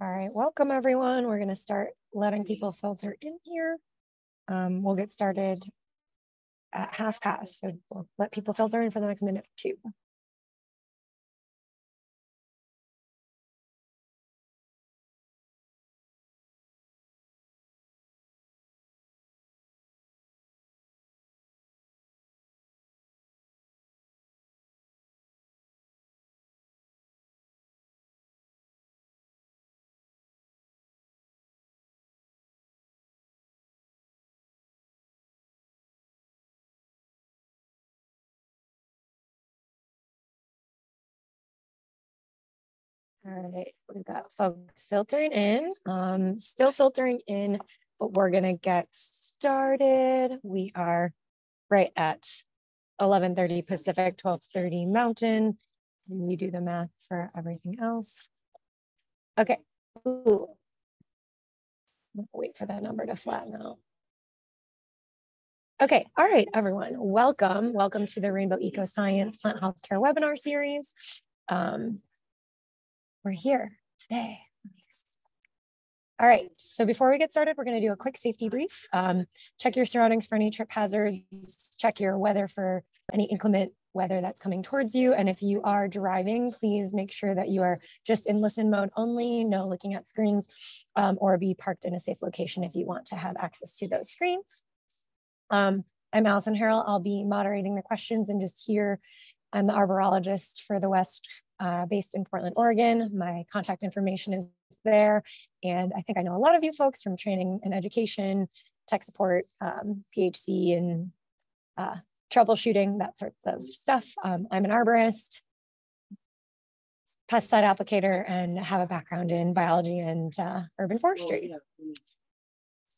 All right, welcome everyone. We're going to start letting people filter in here. Um, we'll get started at half past. So we'll let people filter in for the next minute or two. All right, we've got folks filtering in, um, still filtering in, but we're gonna get started. We are right at 11:30 Pacific, 12:30 Mountain. And you do the math for everything else. Okay. Ooh. Wait for that number to flatten out. Okay, all right, everyone, welcome. Welcome to the Rainbow Ecoscience Plant Healthcare webinar series. Um, we're here today. All right, so before we get started, we're gonna do a quick safety brief. Um, check your surroundings for any trip hazards, check your weather for any inclement weather that's coming towards you. And if you are driving, please make sure that you are just in listen mode only, no looking at screens, um, or be parked in a safe location if you want to have access to those screens. Um, I'm Allison Harrell. I'll be moderating the questions and just here, I'm the arborologist for the West uh, based in Portland, Oregon. My contact information is there. And I think I know a lot of you folks from training and education, tech support, um, PHC, and uh, troubleshooting, that sort of stuff. Um, I'm an arborist, pesticide applicator, and have a background in biology and uh, urban forestry.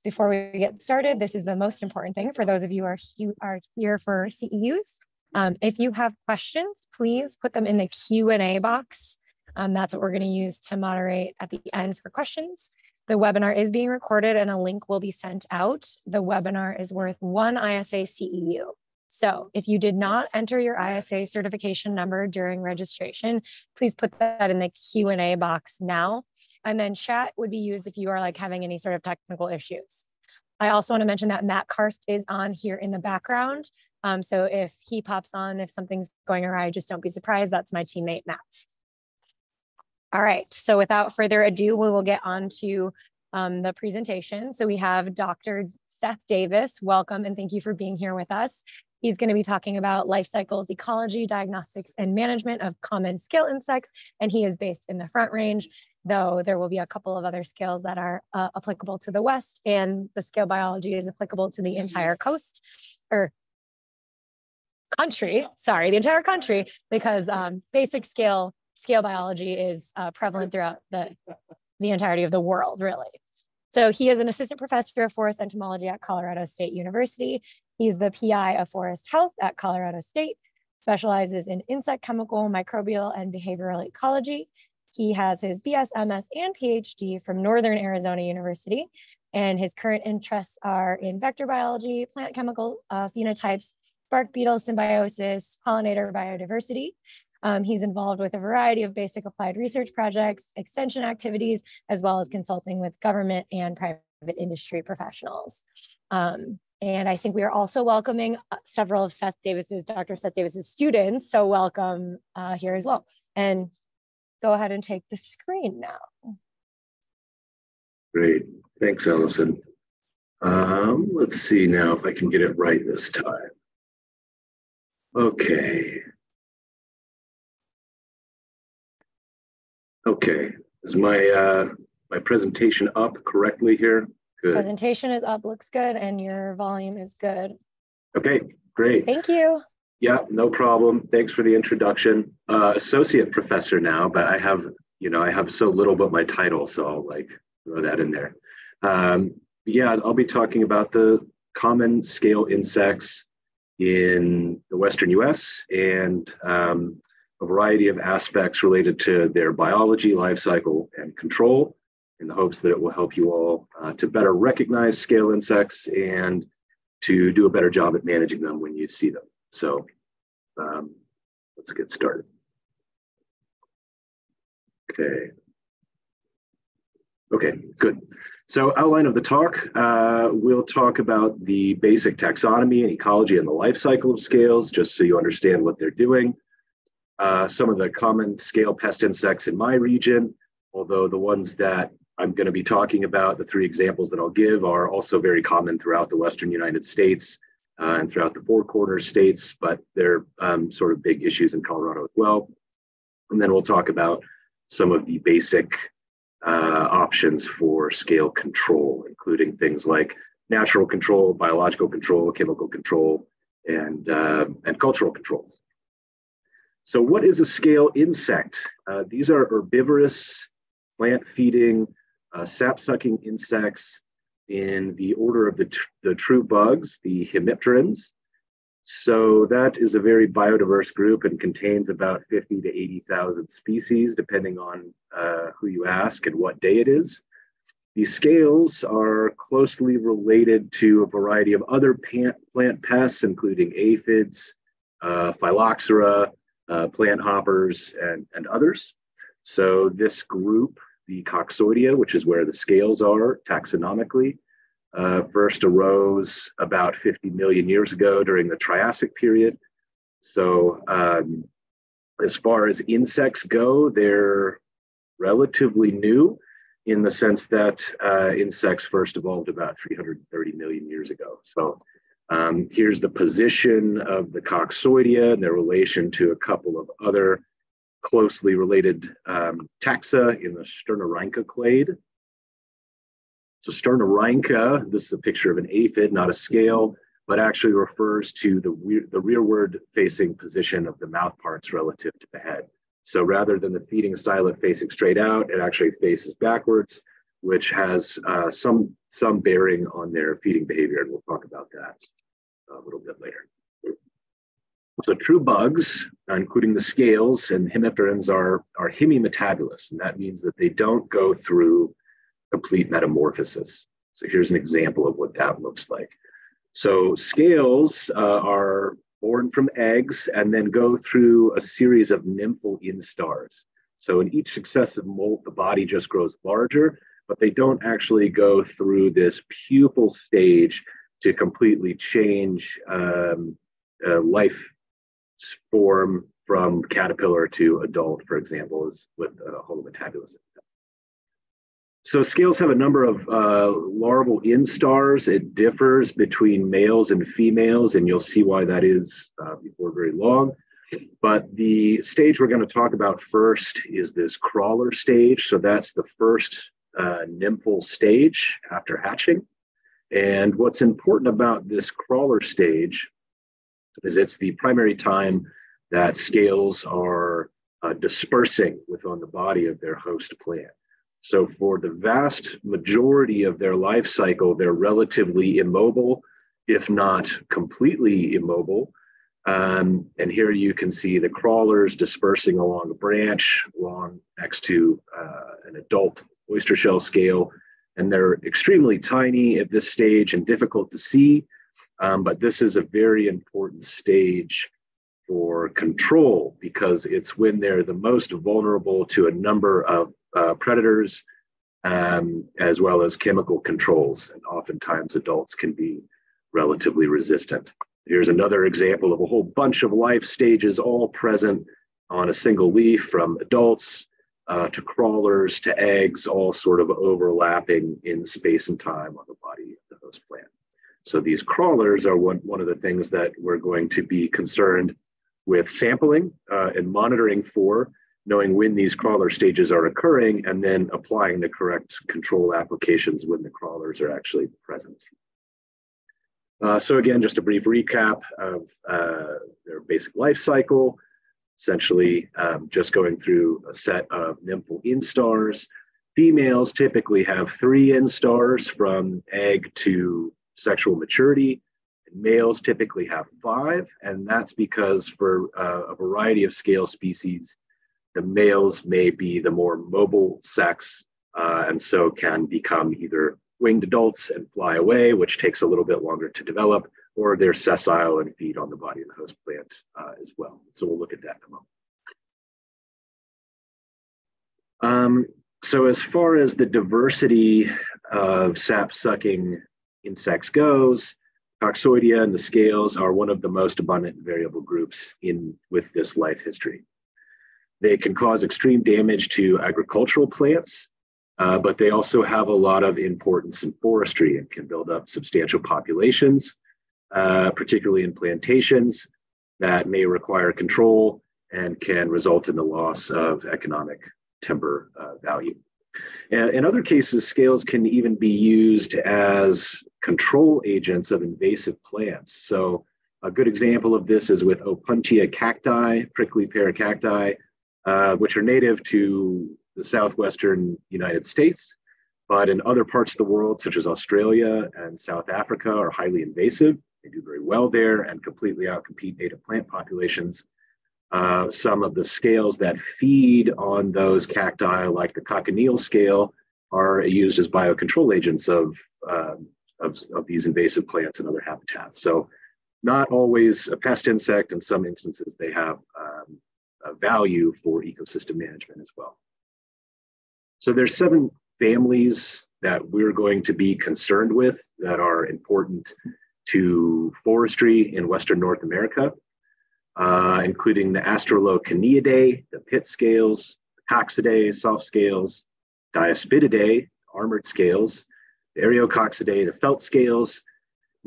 Before we get started, this is the most important thing for those of you who are, are here for CEUs. Um, if you have questions, please put them in the Q&A box. Um, that's what we're going to use to moderate at the end for questions. The webinar is being recorded and a link will be sent out. The webinar is worth one ISA CEU. So if you did not enter your ISA certification number during registration, please put that in the Q&A box now. And then chat would be used if you are like having any sort of technical issues. I also want to mention that Matt Karst is on here in the background. Um, so if he pops on, if something's going awry, just don't be surprised. That's my teammate, Matt. All right, so without further ado, we will get on to um, the presentation. So we have Dr. Seth Davis. Welcome and thank you for being here with us. He's going to be talking about life cycles, ecology, diagnostics, and management of common scale insects. And he is based in the Front Range, though there will be a couple of other scales that are uh, applicable to the West, and the scale biology is applicable to the entire coast or country, sorry, the entire country, because um, basic scale scale biology is uh, prevalent throughout the, the entirety of the world, really. So he is an assistant professor of forest entomology at Colorado State University. He's the PI of forest health at Colorado State, specializes in insect chemical, microbial, and behavioral ecology. He has his BS, MS, and PhD from Northern Arizona University, and his current interests are in vector biology, plant chemical uh, phenotypes, bark beetle symbiosis, pollinator biodiversity. Um, he's involved with a variety of basic applied research projects, extension activities, as well as consulting with government and private industry professionals. Um, and I think we are also welcoming uh, several of Seth Davis's, Dr. Seth Davis's students. So welcome uh, here as well. And go ahead and take the screen now. Great, thanks, Allison. Um, let's see now if I can get it right this time. Okay. Okay, is my uh, my presentation up correctly here? Good. Presentation is up, looks good, and your volume is good. Okay, great. Thank you. Yeah, no problem. Thanks for the introduction. Uh, associate professor now, but I have, you know, I have so little but my title, so I'll like throw that in there. Um, yeah, I'll be talking about the common scale insects in the Western US and um, a variety of aspects related to their biology, life cycle, and control in the hopes that it will help you all uh, to better recognize scale insects and to do a better job at managing them when you see them. So um, let's get started. Okay. Okay, good. So outline of the talk, uh, we'll talk about the basic taxonomy and ecology and the life cycle of scales, just so you understand what they're doing. Uh, some of the common scale pest insects in my region, although the ones that I'm going to be talking about, the three examples that I'll give are also very common throughout the Western United States uh, and throughout the Four Corners states, but they're um, sort of big issues in Colorado as well. And then we'll talk about some of the basic uh, options for scale control, including things like natural control, biological control, chemical control, and, uh, and cultural controls. So what is a scale insect? Uh, these are herbivorous, plant-feeding, uh, sap-sucking insects in the order of the, tr the true bugs, the hemipterans. So that is a very biodiverse group and contains about 50 to 80,000 species, depending on uh, who you ask and what day it is. These scales are closely related to a variety of other plant pests, including aphids, uh, phylloxera, uh, plant hoppers, and, and others. So this group, the Coccoidea, which is where the scales are taxonomically, uh, first arose about 50 million years ago during the Triassic period. So, um, as far as insects go, they're relatively new in the sense that uh, insects first evolved about 330 million years ago. So, um, here's the position of the Coccoidea and their relation to a couple of other closely related um, taxa in the Sternorrhyncha clade. So Sternorrhyncha, this is a picture of an aphid, not a scale, but actually refers to the, the rearward facing position of the mouth parts relative to the head. So rather than the feeding stylet facing straight out, it actually faces backwards, which has uh, some, some bearing on their feeding behavior. And we'll talk about that a little bit later. So true bugs, including the scales and hemipterans, are, are hemimetabolous, and that means that they don't go through complete metamorphosis. So here's an example of what that looks like. So scales uh, are born from eggs and then go through a series of nymphal instars. So in each successive molt, the body just grows larger, but they don't actually go through this pupal stage to completely change um, uh, life form from caterpillar to adult, for example, is with uh, holometabolous. So scales have a number of uh, larval instars. It differs between males and females, and you'll see why that is uh, before very long. But the stage we're going to talk about first is this crawler stage. So that's the first uh, nymphal stage after hatching. And what's important about this crawler stage is it's the primary time that scales are uh, dispersing within the body of their host plant. So, for the vast majority of their life cycle, they're relatively immobile, if not completely immobile. Um, and here you can see the crawlers dispersing along a branch along next to uh, an adult oyster shell scale. And they're extremely tiny at this stage and difficult to see. Um, but this is a very important stage for control because it's when they're the most vulnerable to a number of uh, predators um, as well as chemical controls. And oftentimes adults can be relatively resistant. Here's another example of a whole bunch of life stages all present on a single leaf from adults uh, to crawlers to eggs, all sort of overlapping in space and time on the body of the host plant. So these crawlers are one, one of the things that we're going to be concerned with sampling uh, and monitoring for knowing when these crawler stages are occurring and then applying the correct control applications when the crawlers are actually present. Uh, so again, just a brief recap of uh, their basic life cycle, essentially um, just going through a set of nymphal instars. Females typically have three instars from egg to sexual maturity. Males typically have five, and that's because for uh, a variety of scale species, the males may be the more mobile sex uh, and so can become either winged adults and fly away, which takes a little bit longer to develop, or they're sessile and feed on the body of the host plant uh, as well. So we'll look at that in a moment. Um, so as far as the diversity of sap-sucking insects goes, Coccoidea and the scales are one of the most abundant variable groups in with this life history. They can cause extreme damage to agricultural plants, uh, but they also have a lot of importance in forestry and can build up substantial populations, uh, particularly in plantations that may require control and can result in the loss of economic timber uh, value. And in other cases, scales can even be used as control agents of invasive plants. So a good example of this is with Opuntia cacti, prickly pear cacti, uh, which are native to the southwestern United States, but in other parts of the world, such as Australia and South Africa, are highly invasive. They do very well there and completely outcompete native plant populations. Uh, some of the scales that feed on those cacti, like the cochineal scale, are used as biocontrol agents of, uh, of, of, these invasive plants and other habitats. So not always a pest insect. In some instances, they have um, value for ecosystem management as well. So there's seven families that we're going to be concerned with that are important to forestry in Western North America uh, including the Asterolecaniidae, the pit scales, Coccidae, soft scales, Diaspididae, armored scales, the Eriococcidae, the felt scales,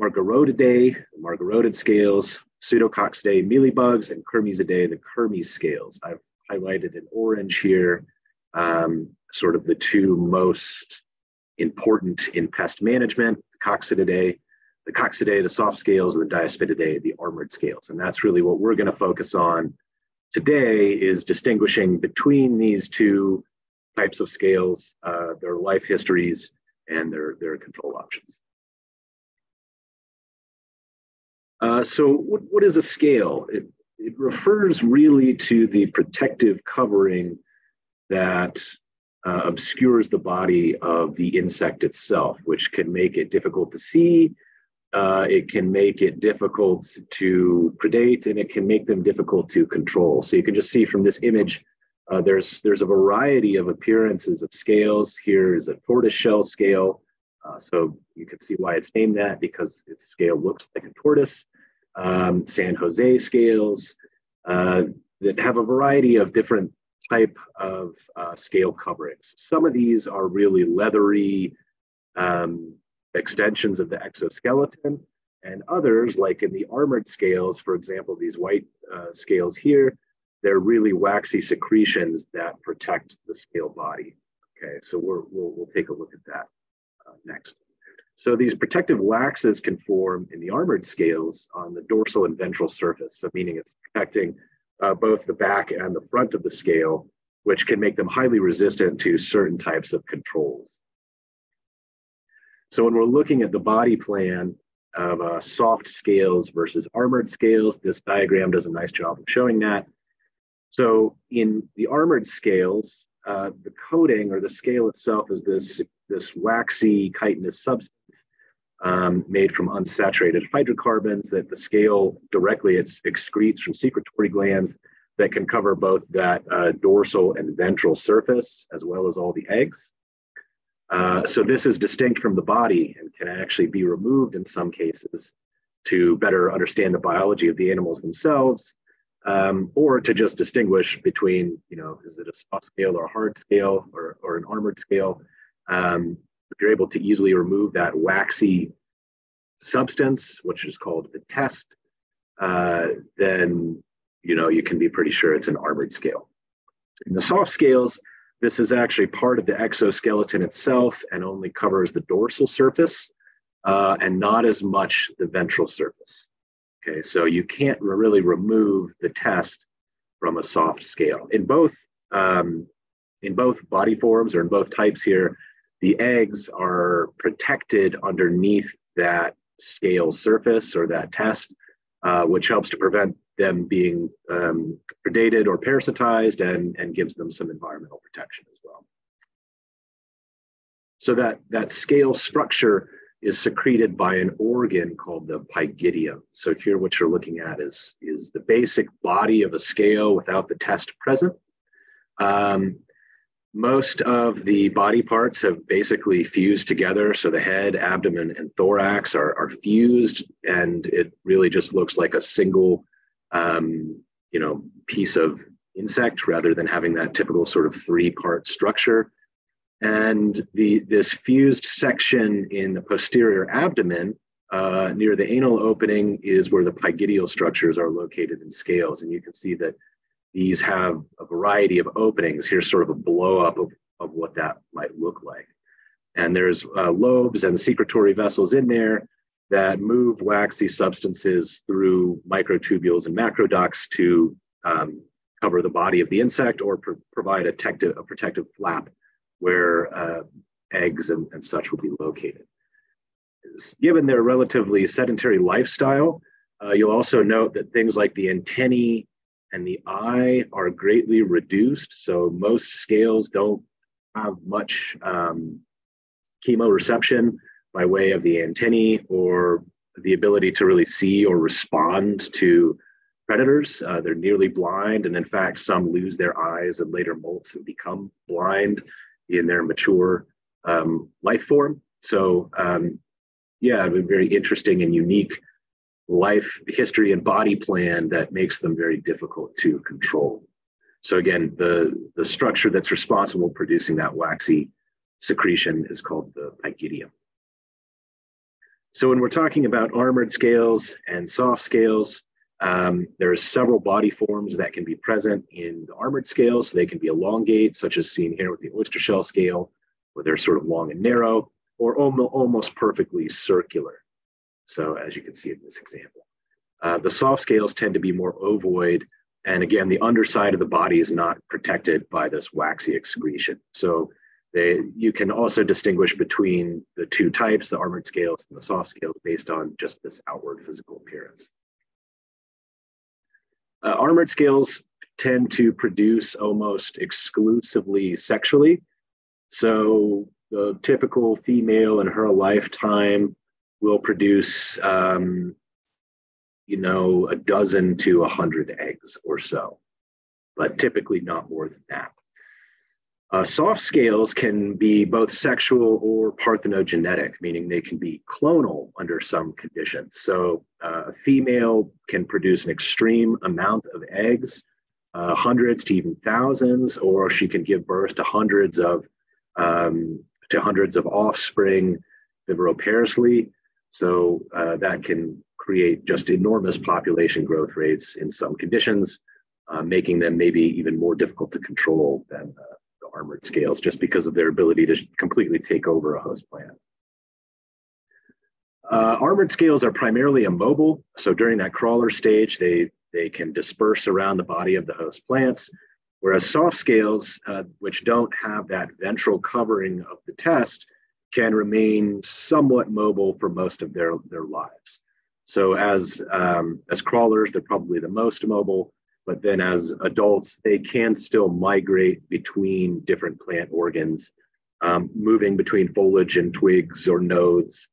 Margarodidae, the margarodid scales, Pseudococcidae, mealybugs, and Kermesidae, the Kermes scales. I've highlighted in orange here um, sort of the two most important in pest management, the Coccididae the coccidae, the soft scales, and the diaspididae, the armored scales. And that's really what we're going to focus on today is distinguishing between these two types of scales, uh, their life histories, and their, their control options. Uh, so what, what is a scale? It, it refers really to the protective covering that uh, obscures the body of the insect itself, which can make it difficult to see uh, it can make it difficult to predate and it can make them difficult to control. So you can just see from this image, uh, there's, there's a variety of appearances of scales. Here is a tortoise shell scale. Uh, so you can see why it's named that because its scale looks like a tortoise. Um, San Jose scales uh, that have a variety of different type of uh, scale coverings. Some of these are really leathery, um, extensions of the exoskeleton, and others, like in the armored scales, for example, these white uh, scales here, they're really waxy secretions that protect the scale body. Okay, so we will we'll take a look at that uh, next. So these protective waxes can form in the armored scales on the dorsal and ventral surface, so meaning it's protecting uh, both the back and the front of the scale, which can make them highly resistant to certain types of controls. So when we're looking at the body plan of uh, soft scales versus armored scales, this diagram does a nice job of showing that. So in the armored scales, uh, the coating or the scale itself is this, this waxy chitinous substance um, made from unsaturated hydrocarbons that the scale directly it's excretes from secretory glands that can cover both that uh, dorsal and ventral surface as well as all the eggs. Uh, so this is distinct from the body and can actually be removed in some cases to better understand the biology of the animals themselves, um, or to just distinguish between, you know, is it a soft scale or a hard scale or, or an armored scale? Um, if you're able to easily remove that waxy substance, which is called the test, uh, then, you know, you can be pretty sure it's an armored scale. In the soft scales, this is actually part of the exoskeleton itself and only covers the dorsal surface uh, and not as much the ventral surface. Okay, so you can't really remove the test from a soft scale. In both um, in both body forms or in both types here, the eggs are protected underneath that scale surface or that test, uh, which helps to prevent them being um, predated or parasitized and, and gives them some environmental protection as well. So that, that scale structure is secreted by an organ called the pygidium. So here what you're looking at is, is the basic body of a scale without the test present. Um, most of the body parts have basically fused together. So the head, abdomen, and thorax are, are fused, and it really just looks like a single, um, you know, piece of insect rather than having that typical sort of three-part structure. And the this fused section in the posterior abdomen uh, near the anal opening is where the pygidial structures are located in scales, and you can see that these have a variety of openings. Here's sort of a blow up of, of what that might look like. And there's uh, lobes and secretory vessels in there that move waxy substances through microtubules and macroducts to um, cover the body of the insect or pr- provide a, tecti- a, protective flap where uh, eggs and, and such will be located. Given their relatively sedentary lifestyle, uh, you'll also note that things like the antennae and the eye are greatly reduced. So most scales don't have much um, chemoreception by way of the antennae or the ability to really see or respond to predators. Uh, they're nearly blind, and in fact, some lose their eyes and later molts and become blind in their mature um, life form. So, um, yeah, very interesting and unique life history and body plan that makes them very difficult to control. So again, the, the structure that's responsible producing that waxy secretion is called the pygidium. So when we're talking about armored scales and soft scales, um, are several body forms that can be present in the armored scales. So they can be elongate, such as seen here with the oyster shell scale, where they're sort of long and narrow, or almost perfectly circular. So as you can see in this example, uh, the soft scales tend to be more ovoid. And again, the underside of the body is not protected by this waxy excretion. So they, you can also distinguish between the two types, the armored scales and the soft scales, based on just this outward physical appearance. Uh, armored scales tend to produce almost exclusively sexually. So the typical female in her lifetime will produce, um, you know, a dozen to a hundred eggs or so, but typically not more than that. Uh, soft scales can be both sexual or parthenogenetic, meaning they can be clonal under some conditions. So uh, a female can produce an extreme amount of eggs, uh, hundreds to even thousands, or she can give birth to hundreds of um, to hundreds of offspring viviparously. So uh, that can create just enormous population growth rates in some conditions, uh, making them maybe even more difficult to control than uh, the armored scales, just because of their ability to completely take over a host plant. Uh, armored scales are primarily immobile, so during that crawler stage, they, they can disperse around the body of the host plants, whereas soft scales, uh, which don't have that ventral covering of the test, can remain somewhat mobile for most of their, their lives. So as, um, as crawlers, they're probably the most mobile, but then as adults, they can still migrate between different plant organs, um, moving between foliage and twigs or nodes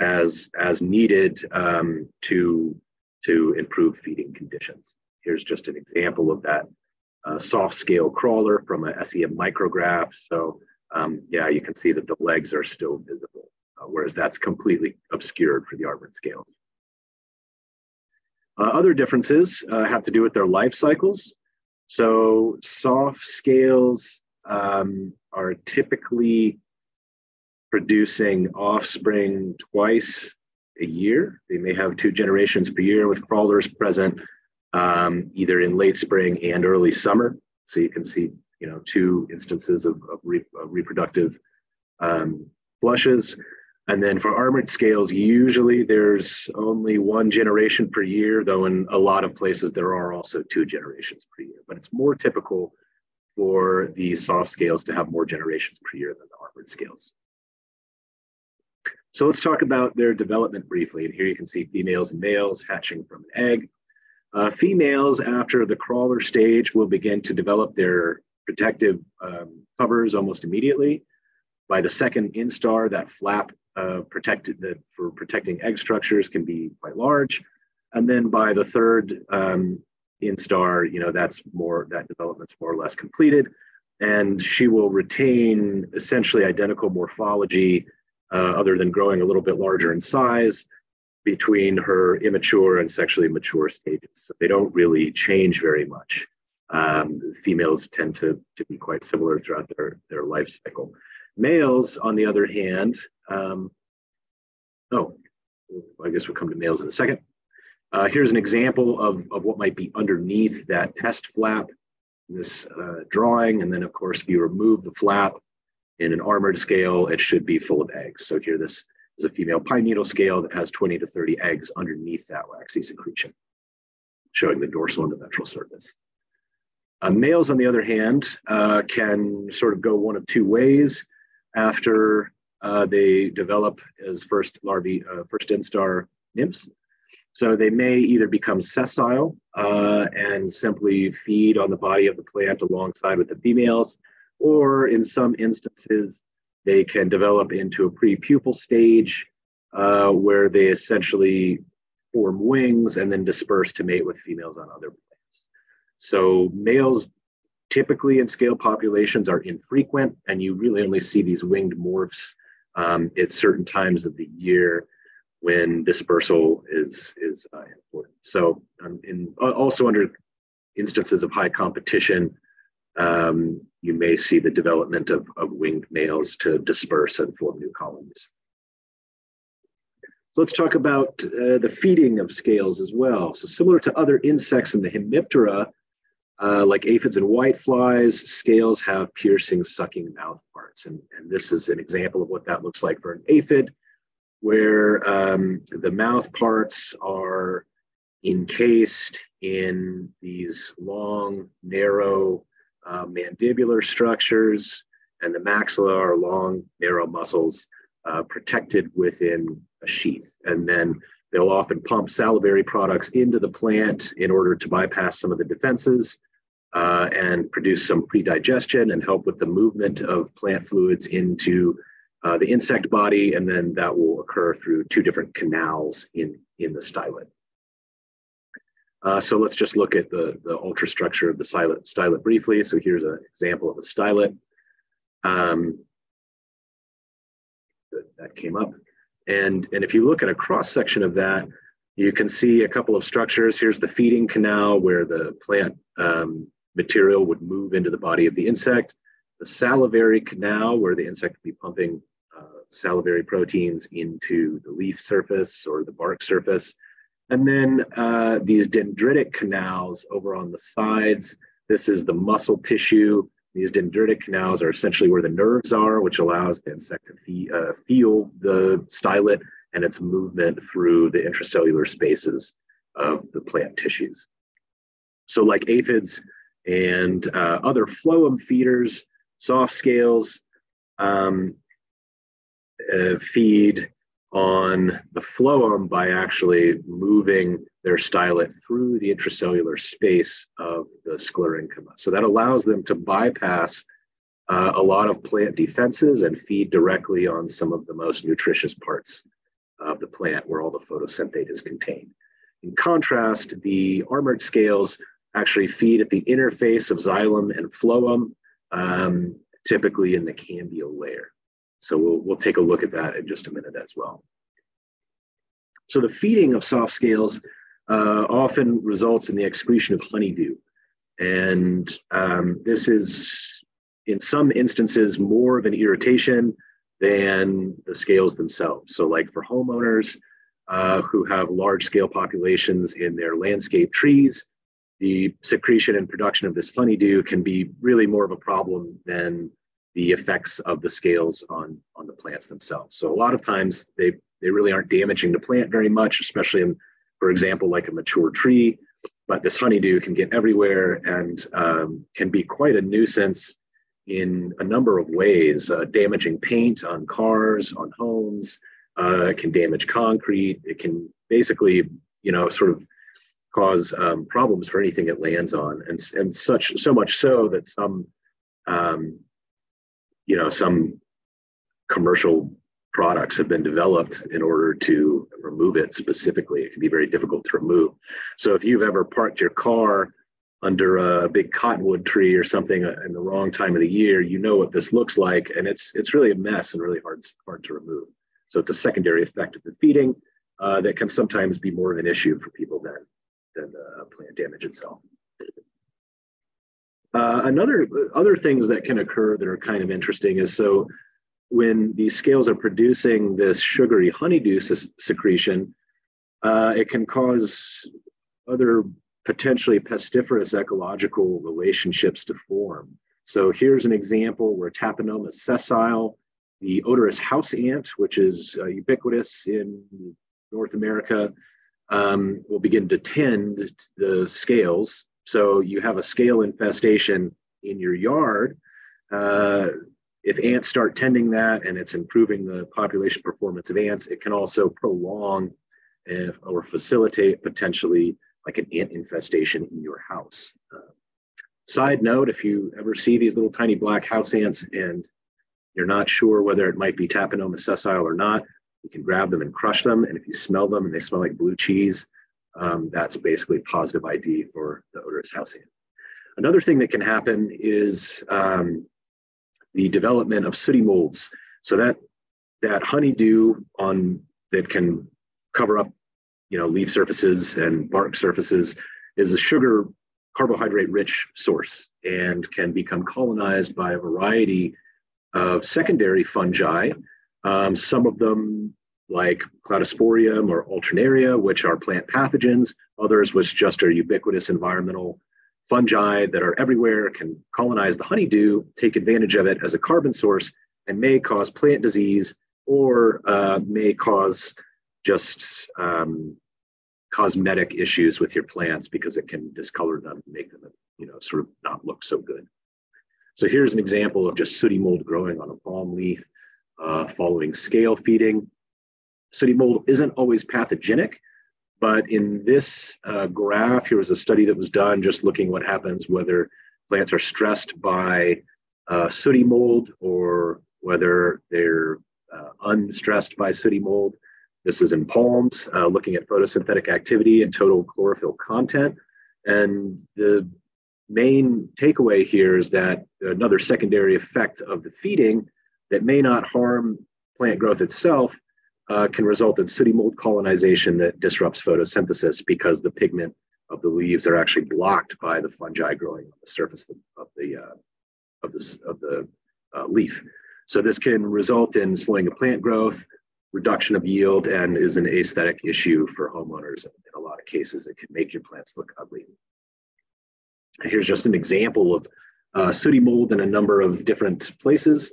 as, as needed um, to, to improve feeding conditions. Here's just an example of that uh, soft scale crawler from a SEM micrograph. So um, yeah, you can see that the legs are still visible, uh, whereas that's completely obscured for the armored scales. Uh, other differences uh, have to do with their life cycles. So soft scales um, are typically producing offspring twice a year. They may have two generations per year with crawlers present um, either in late spring and early summer. So you can see you know, two instances of, of, re, of reproductive um, flushes. And then for armored scales, usually there's only one generation per year, though in a lot of places there are also two generations per year. But it's more typical for the soft scales to have more generations per year than the armored scales. So let's talk about their development briefly. And here you can see females and males hatching from an egg. Uh, females, after the crawler stage, will begin to develop their protective um, covers almost immediately. By the second instar, that flap uh, protected the, for protecting egg structures can be quite large. And then by the third um, instar, you know, that's more, that development's more or less completed. and she will retain essentially identical morphology, uh, other than growing a little bit larger in size between her immature and sexually mature stages. So they don't really change very much. Um, females tend to, to be quite similar throughout their, their life cycle. Males, on the other hand, um, oh, I guess we'll come to males in a second. Uh, here's an example of, of what might be underneath that test flap this uh, drawing. And then, of course, if you remove the flap in an armored scale, it should be full of eggs. So here, this is a female pine needle scale that has 20 to 30 eggs underneath that waxy secretion, showing the dorsal and the ventral surface. Uh, males, on the other hand, uh, can sort of go one of two ways after uh, they develop as first larvae, uh, first instar nymphs. So they may either become sessile uh, and simply feed on the body of the plant alongside with the females, or in some instances, they can develop into a pre-pupal stage uh, where they essentially form wings and then disperse to mate with females on other plants. So males typically in scale populations are infrequent, and you really only see these winged morphs um, at certain times of the year when dispersal is is uh, important. So, um, in also under instances of high competition, um, you may see the development of, of winged males to disperse and form new colonies. So let's talk about uh, the feeding of scales as well. So similar to other insects in the Hemiptera, uh, like aphids and whiteflies, scales have piercing, sucking mouth parts. And, and this is an example of what that looks like for an aphid, where um, the mouth parts are encased in these long, narrow uh, mandibular structures, and the maxilla are long, narrow muscles uh, protected within a sheath. And then they'll often pump salivary products into the plant in order to bypass some of the defenses uh, and produce some predigestion and help with the movement of plant fluids into uh, the insect body. And then that will occur through two different canals in, in the stylet. Uh, so let's just look at the, the ultrastructure of the stylet, stylet briefly. So here's an example of a stylet. Um, that came up. And, and if you look at a cross section of that, you can see a couple of structures. Here's the feeding canal where the plant um, material would move into the body of the insect. The salivary canal where the insect would be pumping uh, salivary proteins into the leaf surface or the bark surface. And then uh, these dendritic canals over on the sides. This is the muscle tissue. These dendritic canals are essentially where the nerves are, which allows the insect to fee, uh, feel the stylet and its movement through the intracellular spaces of the plant tissues. So, like aphids and uh, other phloem feeders, soft scales um, uh, feed on the phloem by actually moving their stylet through the intracellular space of the sclerenchyma. So that allows them to bypass uh, a lot of plant defenses and feed directly on some of the most nutritious parts of the plant where all the photosynthate is contained. In contrast, the armored scales actually feed at the interface of xylem and phloem, um, typically in the cambial layer. So we'll, we'll take a look at that in just a minute as well. So the feeding of soft scales uh, often results in the excretion of honeydew. And um, this is, in some instances, more of an irritation than the scales themselves. So, like for homeowners uh, who have large scale populations in their landscape trees, the secretion and production of this honeydew can be really more of a problem than the effects of the scales on on the plants themselves. So a lot of times they they really aren't damaging the plant very much, especially in, for example, like a mature tree. But this honeydew can get everywhere and um, can be quite a nuisance in a number of ways, uh, damaging paint on cars, on homes. Uh, it can damage concrete. It can basically, you know, sort of cause um, problems for anything it lands on, and and such so much so that some um, you know some commercial products have been developed in order to remove it specifically it can be very difficult to remove so if you've ever parked your car under a big cottonwood tree or something in the wrong time of the year, you know what this looks like, and it's it's really a mess and really hard hard to remove. So it's a secondary effect of the feeding uh, that can sometimes be more of an issue for people than than the plant damage itself. Uh, another other things that can occur that are kind of interesting is so when these scales are producing this sugary honeydew secretion, uh, it can cause other potentially pestiferous ecological relationships to form. So here's an example where Tapinoma sessile, the odorous house ant, which is uh, ubiquitous in North America, um, will begin to tend the scales. So you have a scale infestation in your yard. Uh, if ants start tending that and it's improving the population performance of ants, it can also prolong if, or facilitate potentially like an ant infestation in your house. Uh, side note, if you ever see these little tiny black house ants and you're not sure whether it might be Tapinoma sessile or not, you can grab them and crush them. And if you smell them and they smell like blue cheese, um, that's basically positive ID for the odorous house ant. Another thing that can happen is um, the development of sooty molds. So that that honeydew on that can cover up, you know, leaf surfaces and bark surfaces is a sugar carbohydrate rich source and can become colonized by a variety of secondary fungi. Um, some of them like cladosporium or alternaria, which are plant pathogens, others which just are ubiquitous environmental fungi that are everywhere, can colonize the honeydew, take advantage of it as a carbon source, and may cause plant disease or uh, may cause just um, cosmetic issues with your plants because it can discolor them make them, you know, sort of not look so good. So here's an example of just sooty mold growing on a palm leaf uh, following scale feeding. Sooty mold isn't always pathogenic, but in this uh, graph, here was a study that was done just looking what happens whether plants are stressed by uh, sooty mold or whether they're uh, unstressed by sooty mold. This is in palms, uh, looking at photosynthetic activity and total chlorophyll content. And the main takeaway here is that another secondary effect of the feeding that may not harm plant growth itself uh, can result in sooty mold colonization that disrupts photosynthesis because the pigment of the leaves are actually blocked by the fungi growing on the surface of the uh, of the of the uh, leaf. So this can result in slowing of plant growth, reduction of yield, and is an aesthetic issue for homeowners. In a lot of cases, it can make your plants look ugly. Here's just an example of uh, sooty mold in a number of different places.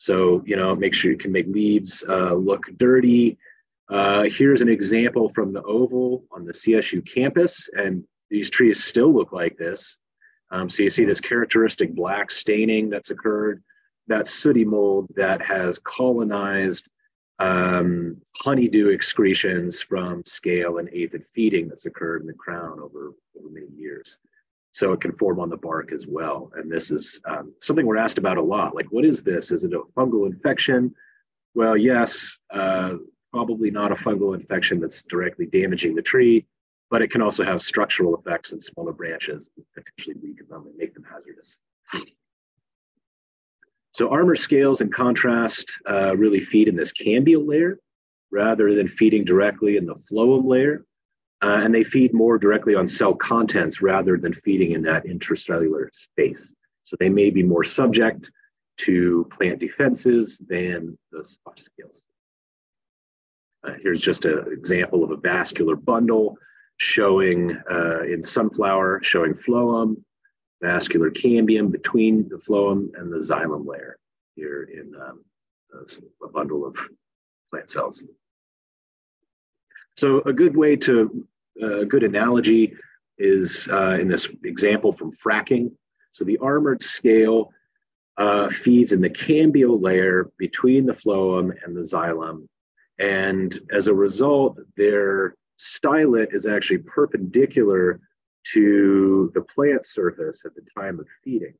So, you know, make sure you can make leaves uh, look dirty. Uh, here's an example from the oval on the CSU campus, and these trees still look like this. Um, so you see this characteristic black staining that's occurred. That's sooty mold that has colonized um, honeydew excretions from scale and aphid feeding that's occurred in the crown over, over many years so it can form on the bark as well. And this is um, something we're asked about a lot. Like, what is this? Is it a fungal infection? Well, yes, uh, probably not a fungal infection that's directly damaging the tree, but it can also have structural effects in smaller branches, potentially weaken them and make them hazardous. So armor scales, and contrast, uh, really feed in this cambial layer rather than feeding directly in the phloem layer. Uh, and they feed more directly on cell contents rather than feeding in that intracellular space. So they may be more subject to plant defenses than the soft scales. Uh, here's just an example of a vascular bundle showing uh, in sunflower, showing phloem, vascular cambium between the phloem and the xylem layer here in um, a bundle of plant cells. So a good way to, a good analogy is uh, in this example from fracking. So the armored scale uh, feeds in the cambial layer between the phloem and the xylem. And as a result, their stylet is actually perpendicular to the plant surface at the time of feeding.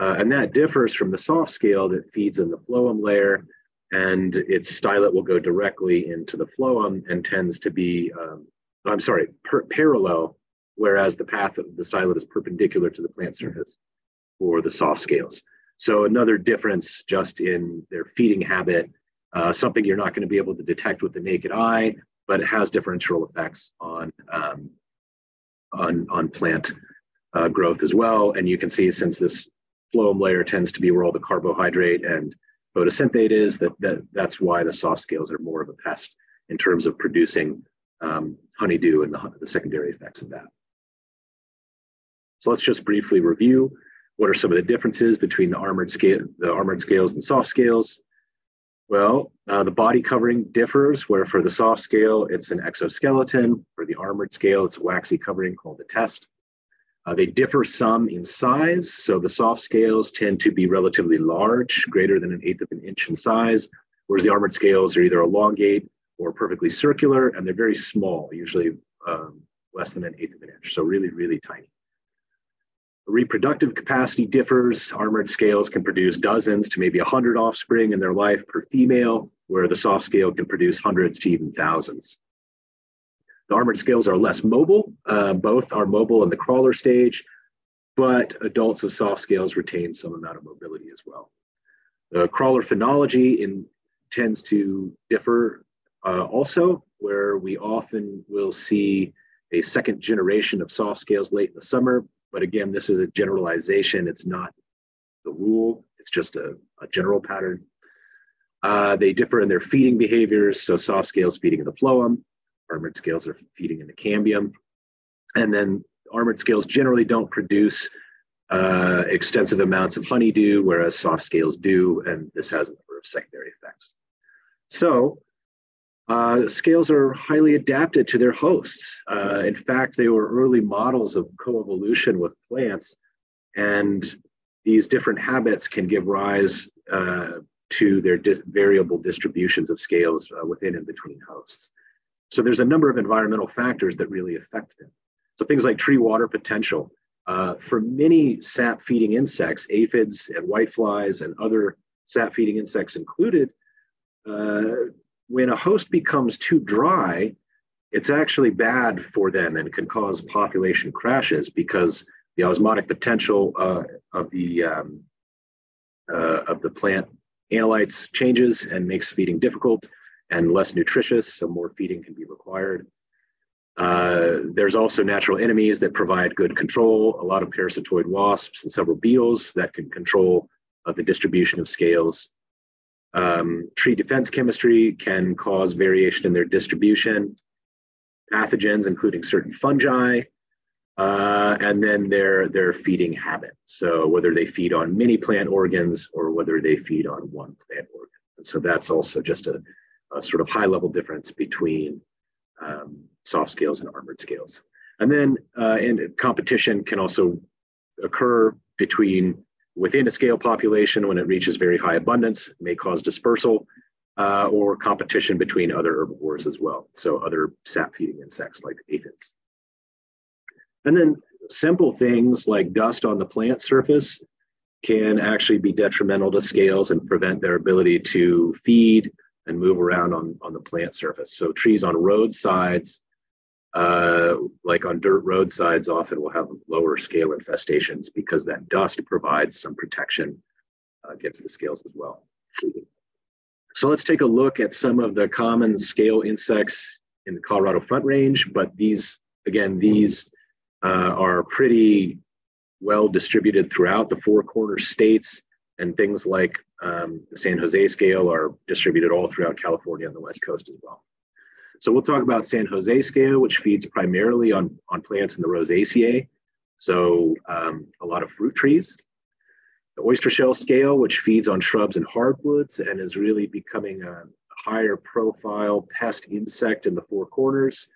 Uh, and that differs from the soft scale that feeds in the phloem layer and its stylet will go directly into the phloem and tends to be, um, I'm sorry, per- parallel whereas the path of the stylet is perpendicular to the plant surface for the soft scales. So another difference just in their feeding habit, uh, something you're not going to be able to detect with the naked eye, but it has differential effects on um, on on plant uh, growth as well. And you can see since this phloem layer tends to be where all the carbohydrate and photosynthate is, that, that that's why the soft scales are more of a pest in terms of producing um, honeydew and the, the secondary effects of that. So let's just briefly review what are some of the differences between the armored scale, the armored scales and soft scales. Well, uh, the body covering differs, where for the soft scale, it's an exoskeleton. For the armored scale, it's a waxy covering called a test. Uh, they differ some in size. So the soft scales tend to be relatively large, greater than an eighth of an inch in size, whereas the armored scales are either elongate or perfectly circular, and they're very small, usually um, less than an eighth of an inch. So really, really tiny. Reproductive capacity differs. Armored scales can produce dozens to maybe 100 offspring in their life per female, where the soft scale can produce hundreds to even thousands. The armored scales are less mobile. Uh, both are mobile in the crawler stage, but adults of soft scales retain some amount of mobility as well. The crawler phenology in, tends to differ uh, also, where we often will see a second generation of soft scales late in the summer. But again, this is a generalization. It's not the rule. It's just a, a general pattern. Uh, they differ in their feeding behaviors. So soft scales feeding in the phloem, armored scales are feeding in the cambium. And then armored scales generally don't produce uh, extensive amounts of honeydew, whereas soft scales do, and this has a number of secondary effects. So uh, scales are highly adapted to their hosts. Uh, in fact, they were early models of coevolution with plants, and these different habits can give rise uh, to their di variable distributions of scales uh, within and between hosts. So there's a number of environmental factors that really affect them. So things like tree water potential. Uh, for many sap feeding insects, aphids and whiteflies and other sap feeding insects included, uh, when a host becomes too dry, it's actually bad for them and can cause population crashes because the osmotic potential uh, of the um, uh, of the plant analytes changes and makes feeding difficult and less nutritious, so more feeding can be required. Uh, there's also natural enemies that provide good control, a lot of parasitoid wasps and several beetles that can control uh, the distribution of scales um, tree defense chemistry can cause variation in their distribution, pathogens, including certain fungi, uh, and then their, their feeding habit. So whether they feed on many plant organs or whether they feed on one plant organ. And so that's also just a, a sort of high level difference between um, soft scales and armored scales. And then uh, and competition can also occur between within a scale population when it reaches very high abundance may cause dispersal uh, or competition between other herbivores as well. So other sap feeding insects like aphids. And then simple things like dust on the plant surface can actually be detrimental to scales and prevent their ability to feed and move around on, on the plant surface. So trees on roadsides uh, like on dirt roadsides, often will have lower scale infestations because that dust provides some protection uh, against the scales as well. So let's take a look at some of the common scale insects in the Colorado Front Range, but these, again, these uh, are pretty well distributed throughout the four corner states and things like um, the San Jose scale are distributed all throughout California and the West Coast as well. So we'll talk about San Jose scale, which feeds primarily on, on plants in the Rosaceae, so um, a lot of fruit trees. The oyster shell scale, which feeds on shrubs and hardwoods and is really becoming a higher profile pest insect in the four corners.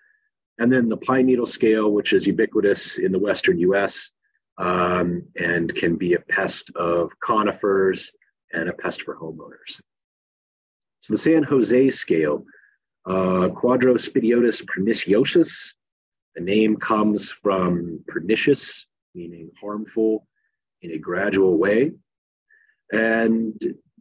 And then the pine needle scale, which is ubiquitous in the Western US um, and can be a pest of conifers and a pest for homeowners. So the San Jose scale uh, Quadraspidiotus perniciosus. The name comes from pernicious, meaning harmful in a gradual way. And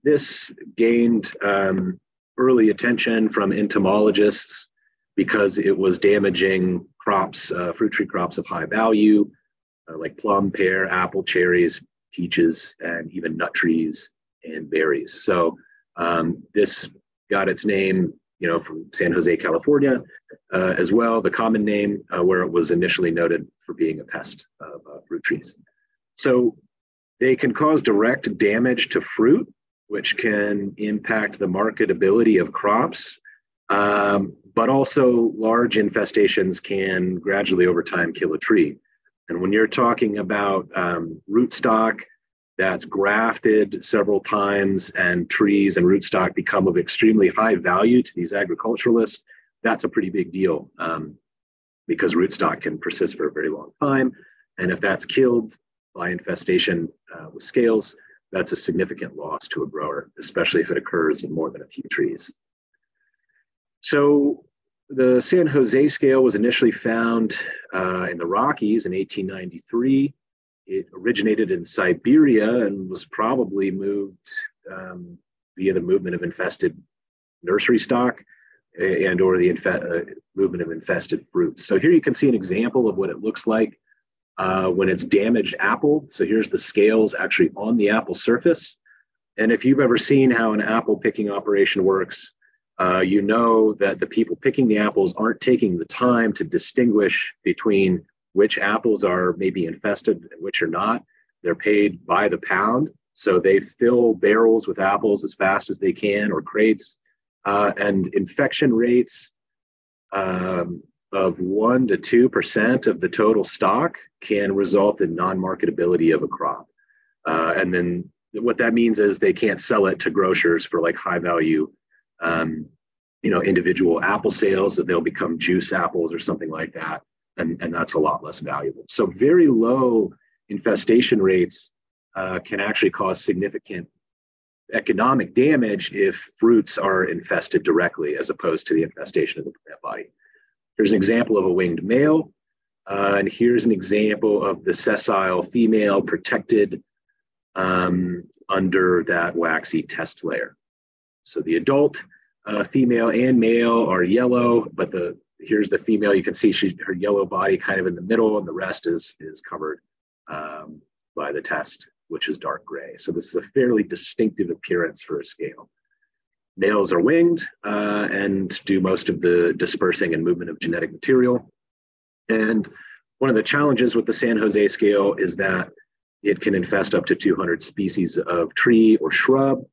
this gained um, early attention from entomologists because it was damaging crops, uh, fruit tree crops of high value, uh, like plum, pear, apple, cherries, peaches, and even nut trees and berries. So um, this got its name, you know, from San Jose, California, uh, as well. The common name uh, where it was initially noted for being a pest of uh, fruit trees. So they can cause direct damage to fruit, which can impact the marketability of crops. Um, but also, large infestations can gradually over time kill a tree. And when you're talking about um, rootstock that's grafted several times and trees and rootstock become of extremely high value to these agriculturalists, that's a pretty big deal um, because rootstock can persist for a very long time. And if that's killed by infestation uh, with scales, that's a significant loss to a grower, especially if it occurs in more than a few trees. So the San Jose scale was initially found uh, in the Rockies in 1893. It originated in Siberia and was probably moved um, via the movement of infested nursery stock and or the uh, movement of infested fruits. So here you can see an example of what it looks like uh, when it's damaged apple. So here's the scales actually on the apple surface. And if you've ever seen how an apple picking operation works, uh, you know that the people picking the apples aren't taking the time to distinguish between which apples are maybe infested which are not. They're paid by the pound. So they fill barrels with apples as fast as they can or crates. Uh, and infection rates um, of 1 to 2% of the total stock can result in non marketability of a crop. Uh, and then what that means is they can't sell it to grocers for like high value um, you know, individual apple sales that they'll become juice apples or something like that. And, and that's a lot less valuable. So very low infestation rates uh, can actually cause significant economic damage if fruits are infested directly as opposed to the infestation of the plant body. Here's an example of a winged male. Uh, and here's an example of the sessile female protected um, under that waxy test layer. So the adult uh, female and male are yellow, but the here's the female. You can see she her yellow body kind of in the middle, and the rest is is covered um, by the test, which is dark gray. So this is a fairly distinctive appearance for a scale. Males are winged uh, and do most of the dispersing and movement of genetic material. And one of the challenges with the San Jose scale is that it can infest up to 200 species of tree or shrub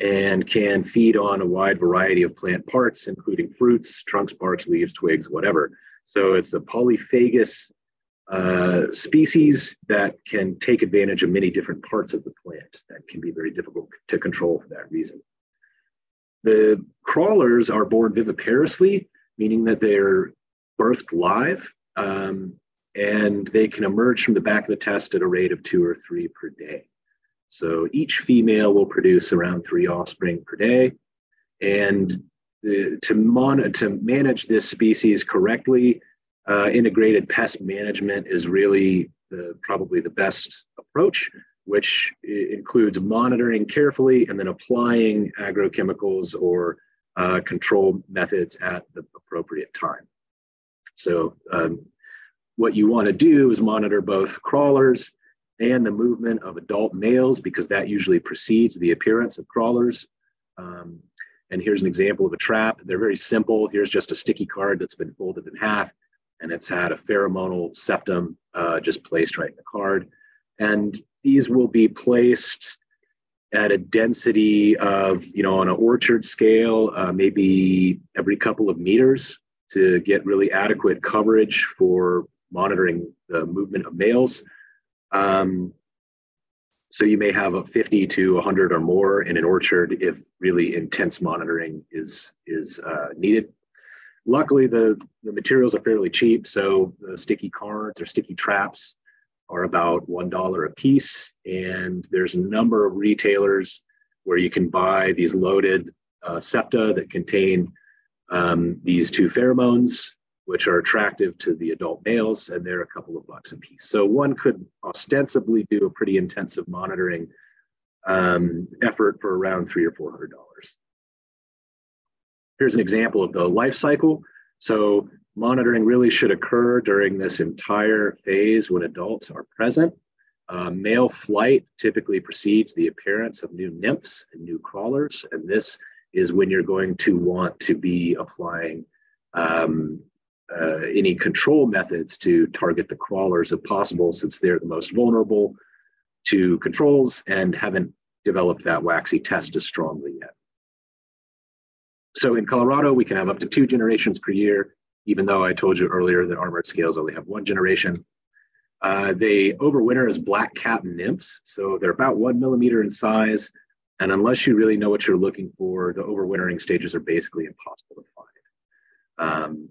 and can feed on a wide variety of plant parts, including fruits, trunks, barks, leaves, twigs, whatever. So it's a polyphagous uh, species that can take advantage of many different parts of the plant that can be very difficult to control for that reason. The crawlers are born viviparously, meaning that they're birthed live, um, and they can emerge from the back of the test at a rate of two or three per day. So each female will produce around three offspring per day. And the, to, mon- to manage this species correctly, uh, integrated pest management is really the, probably the best approach, which includes monitoring carefully and then applying agrochemicals or uh, control methods at the appropriate time. So, um, what you want to do is monitor both crawlers and the movement of adult males because that usually precedes the appearance of crawlers. Um, and here's an example of a trap. They're very simple. Here's just a sticky card that's been folded in half and it's had a pheromonal septum uh, just placed right in the card. And these will be placed at a density of, you know, on an orchard scale, uh, maybe every couple of meters to get really adequate coverage for monitoring the movement of males. Um, so you may have a 50 to 100 or more in an orchard if really intense monitoring is is uh, needed. Luckily, the, the materials are fairly cheap, so the sticky cards or sticky traps are about $1 a piece. And there's a number of retailers where you can buy these loaded uh, septa that contain um, these two pheromones which are attractive to the adult males, and they're a couple of bucks a piece. So one could ostensibly do a pretty intensive monitoring um, effort for around three or four hundred dollars. Here's an example of the life cycle. So monitoring really should occur during this entire phase when adults are present. Uh, male flight typically precedes the appearance of new nymphs and new crawlers, and this is when you're going to want to be applying um, uh, any control methods to target the crawlers if possible, since they're the most vulnerable to controls and haven't developed that waxy test as strongly yet. So in Colorado, we can have up to two generations per year, even though I told you earlier that armored scales only have one generation. Uh, they overwinter as black cap nymphs, so they're about one millimeter in size. And unless you really know what you're looking for, the overwintering stages are basically impossible to find. Um,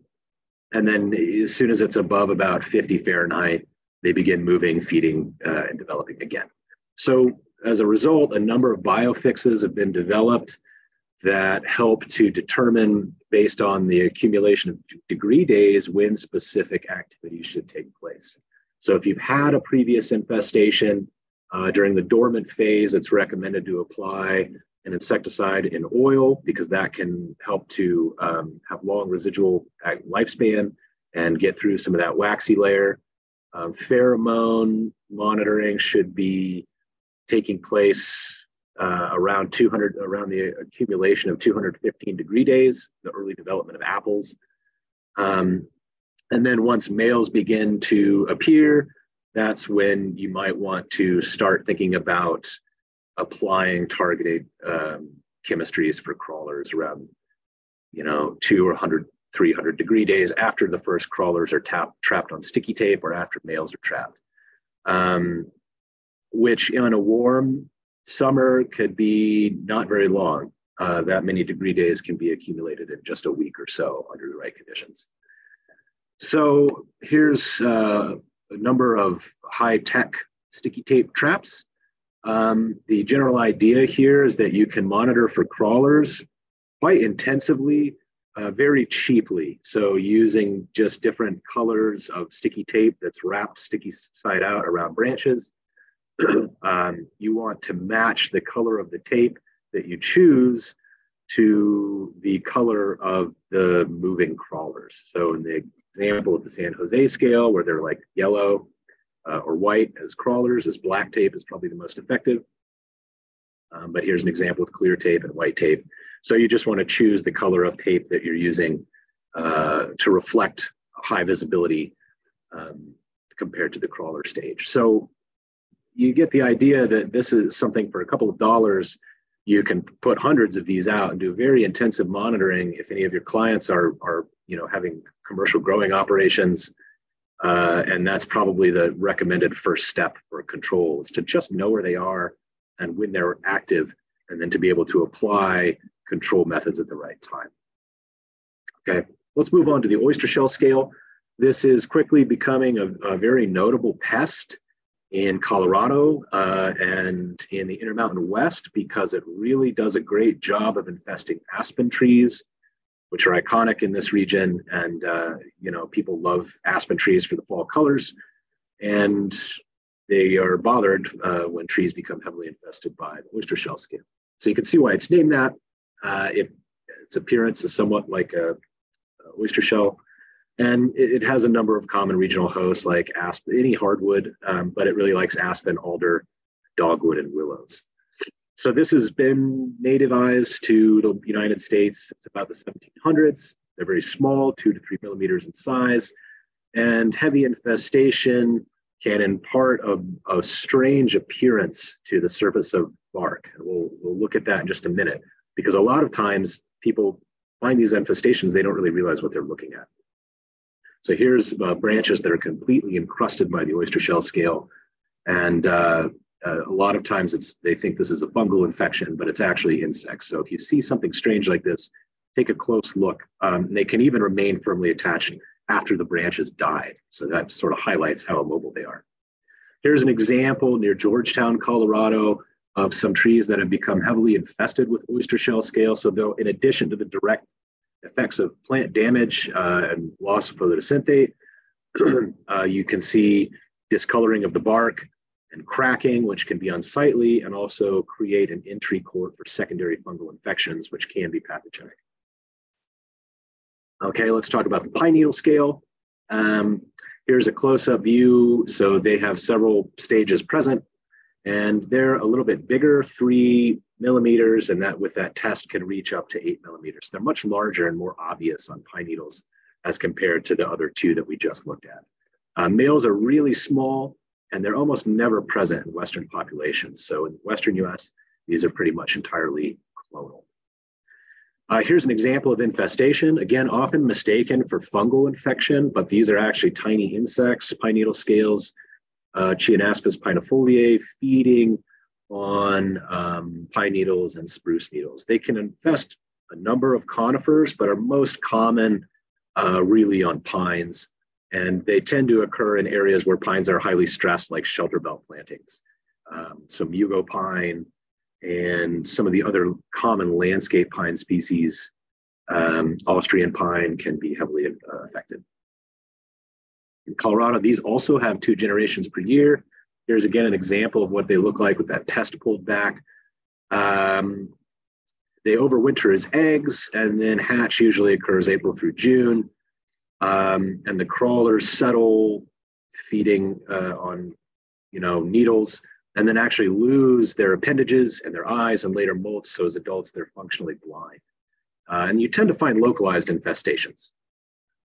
and then as soon as it's above about 50 Fahrenheit, they begin moving, feeding, uh, and developing again. So as a result, a number of biofixes have been developed that help to determine, based on the accumulation of degree days, when specific activities should take place. So if you've had a previous infestation uh, during the dormant phase, it's recommended to apply an insecticide in oil because that can help to um, have long residual lifespan and get through some of that waxy layer. Um, pheromone monitoring should be taking place uh, around 200, around the accumulation of 215 degree days, the early development of apples. Um, and then once males begin to appear, that's when you might want to start thinking about applying targeted um, chemistries for crawlers around, you know, two or 100, 300 degree days after the first crawlers are tap, trapped on sticky tape or after males are trapped. Um, which in a warm summer could be not very long. Uh, that many degree days can be accumulated in just a week or so under the right conditions. So here's uh, a number of high-tech sticky tape traps. Um, the general idea here is that you can monitor for crawlers quite intensively, uh, very cheaply. So using just different colors of sticky tape that's wrapped sticky side out around branches um, you want to match the color of the tape that you choose to the color of the moving crawlers. So in the example of the San Jose scale, where they're like yellow uh, or white as crawlers, as black tape is probably the most effective. Um, but here's an example with clear tape and white tape. So you just want to choose the color of tape that you're using uh, to reflect high visibility um, compared to the crawler stage. So you get the idea that this is something for a couple of dollars you can put hundreds of these out and do very intensive monitoring if any of your clients are are you know having commercial growing operations uh, and that's probably the recommended first step for control is to just know where they are and when they're active and then to be able to apply control methods at the right time. Okay let's move on to the oyster shell scale. This is quickly becoming a, a very notable pest in Colorado uh, and in the Intermountain West because it really does a great job of infesting aspen trees, which are iconic in this region. And, uh, you know, people love aspen trees for the fall colors. And they are bothered uh, when trees become heavily infested by the oyster shell scale. So you can see why it's named that. Uh, it, its appearance is somewhat like a, a oyster shell and it, has a number of common regional hosts like aspen, any hardwood, um, but it really likes aspen, alder, dogwood, and willows. So this has been nativized to the United States. It's about the 1700s. They're very small, two to three millimeters in size, and heavy infestation can impart a, a strange appearance to the surface of bark. We'll, we'll look at that in just a minute, because a lot of times people find these infestations, they don't really realize what they're looking at. So here's uh, branches that are completely encrusted by the oyster shell scale. And uh, uh, a lot of times it's they think this is a fungal infection, but it's actually insects. So if you see something strange like this, take a close look. Um, they can even remain firmly attached after the branches died. So that sort of highlights how immobile they are. Here's an example near Georgetown, Colorado, of some trees that have become heavily infested with oyster shell scale. So though, in addition to the direct effects of plant damage uh, and loss of photosynthate. uh, you can see discoloring of the bark and cracking, which can be unsightly and also create an entry court for secondary fungal infections, which can be pathogenic. Okay, let's talk about the pine needle scale. Um, here's a close-up view. So they have several stages present and they're a little bit bigger, three millimeters, and that with that test can reach up to eight millimeters. They're much larger and more obvious on pine needles as compared to the other two that we just looked at. Uh, males are really small and they're almost never present in Western populations. So in Western US, these are pretty much entirely clonal. Uh, here's an example of infestation. Again, often mistaken for fungal infection, but these are actually tiny insects, pine needle scales, uh, Chionaspis pinifoliae, feeding on um, pine needles and spruce needles. They can infest a number of conifers, but are most common uh, really on pines. And they tend to occur in areas where pines are highly stressed, like shelter belt plantings. Um, so mugo pine and some of the other common landscape pine species, um, Austrian pine can be heavily uh, affected. In Colorado, these also have two generations per year. Here's again an example of what they look like with that test pulled back. Um, they overwinter as eggs, and then hatch usually occurs April through June. Um, and the crawlers settle, feeding uh, on, you know, needles, and then actually lose their appendages and their eyes, and later molt. So as adults, they're functionally blind. Uh, and you tend to find localized infestations.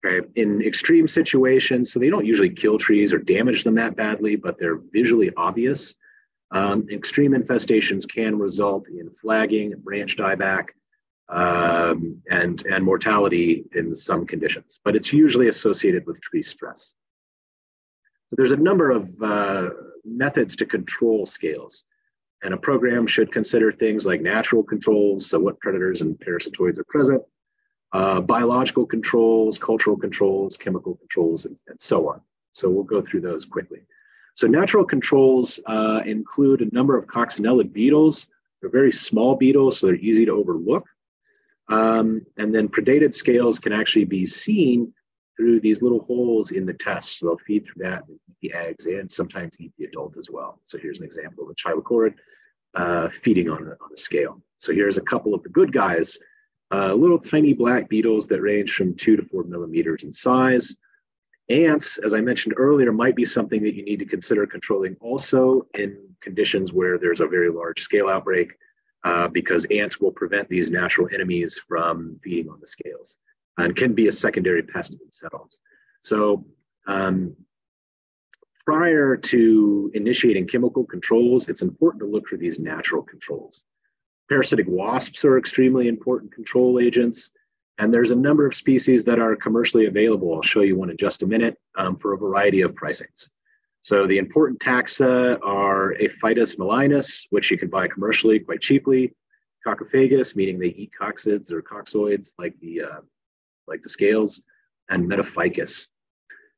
Okay. In extreme situations, so they don't usually kill trees or damage them that badly, but they're visually obvious. Um, extreme infestations can result in flagging, branch dieback, um, and, and mortality in some conditions, but it's usually associated with tree stress. So there's a number of uh, methods to control scales, and a program should consider things like natural controls, so what predators and parasitoids are present, uh, biological controls, cultural controls, chemical controls, and, and, so on. So we'll go through those quickly. So natural controls uh, include a number of coccinellid beetles. They're very small beetles, so they're easy to overlook. Um, and then predated scales can actually be seen through these little holes in the test. So they'll feed through that and eat the eggs and sometimes eat the adult as well. So here's an example of a chilochorid uh, feeding on a, on a scale. So here's a couple of the good guys uh, little tiny black beetles that range from two to four millimeters in size. Ants, as I mentioned earlier, might be something that you need to consider controlling also in conditions where there's a very large scale outbreak, uh, because ants will prevent these natural enemies from feeding on the scales and can be a secondary pest themselves. So, um, prior to initiating chemical controls, it's important to look for these natural controls. Parasitic wasps are extremely important control agents. And there's a number of species that are commercially available. I'll show you one in just a minute um, for a variety of pricings. So the important taxa are Aphytis malinus, which you can buy commercially quite cheaply. Coccophagus, meaning they eat coccids or coccozoids like the, uh, like the scales, and Metaphycus.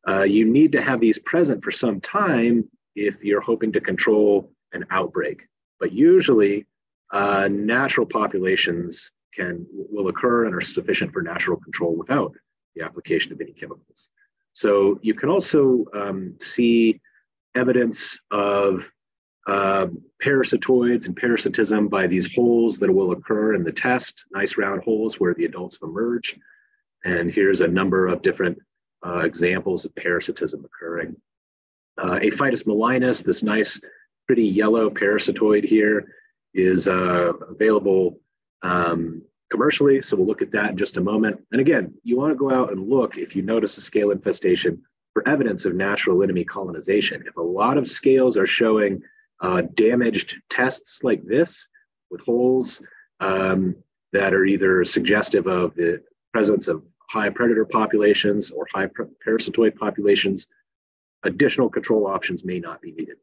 Uh, you need to have these present for some time if you're hoping to control an outbreak. But usually uh, natural populations can will occur and are sufficient for natural control without the application of any chemicals. So you can also um, see evidence of uh, parasitoids and parasitism by these holes that will occur in the test, nice round holes where the adults emerge. And here's a number of different uh, examples of parasitism occurring. Uh, Aphytis malinus, this nice, pretty yellow parasitoid here, is uh, available um, commercially. So we'll look at that in just a moment. And again, you want to go out and look if you notice a scale infestation for evidence of natural enemy colonization. If a lot of scales are showing uh, damaged tests like this with holes um, that are either suggestive of the presence of high predator populations or high parasitoid populations, additional control options may not be needed.